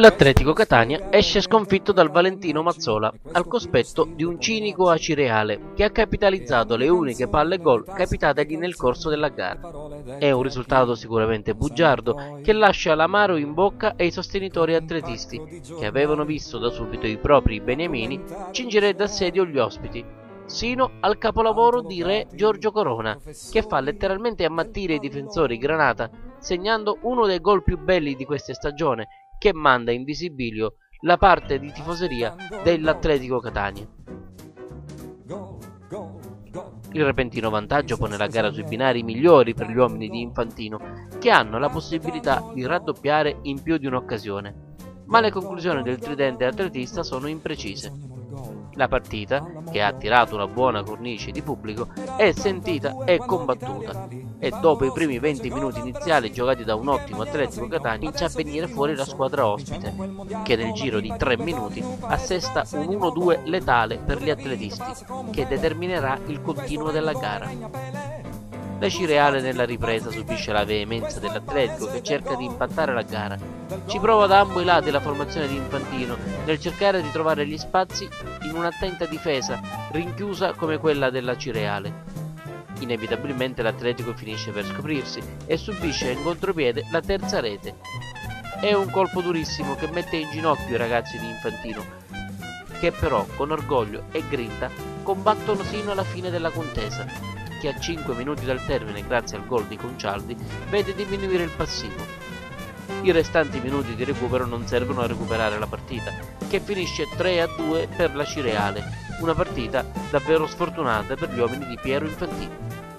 L'Atletico Catania esce sconfitto dal Valentino Mazzola al cospetto di un cinico acireale che ha capitalizzato le uniche palle gol capitatagli nel corso della gara. È un risultato sicuramente bugiardo che lascia l'amaro in bocca ai sostenitori atletisti che avevano visto da subito i propri beniamini cingere d'assedio gli ospiti sino al capolavoro di Re Giorgio Corona, che fa letteralmente ammattire i difensori Granata, segnando uno dei gol più belli di questa stagione che manda in visibilio la parte di tifoseria dell'Atletico Catania. Il repentino vantaggio pone la gara sui binari migliori per gli uomini di Infantino, che hanno la possibilità di raddoppiare in più di un'occasione, ma le conclusioni del tridente atletista sono imprecise. La partita, che ha attirato una buona cornice di pubblico, è sentita e combattuta e dopo i primi 20 minuti iniziali giocati da un ottimo Atletico Catania comincia a venire fuori la squadra ospite, che nel giro di 3 minuti assesta un 1-2 letale per gli atletisti, che determinerà il continuo della gara. La Cireale nella ripresa subisce la veemenza dell'Atletico che cerca di impattare la gara. Ci prova da ambo i lati la formazione di Infantino nel cercare di trovare gli spazi in un'attenta difesa rinchiusa come quella della Cireale. Inevitabilmente l'Atletico finisce per scoprirsi e subisce in contropiede la terza rete. È un colpo durissimo che mette in ginocchio i ragazzi di Infantino, che però con orgoglio e grinta combattono sino alla fine della contesa che a 5 minuti dal termine grazie al gol di Concialdi vede diminuire il passivo. I restanti minuti di recupero non servono a recuperare la partita, che finisce 3 a 2 per la Cireale, una partita davvero sfortunata per gli uomini di Piero Infantino.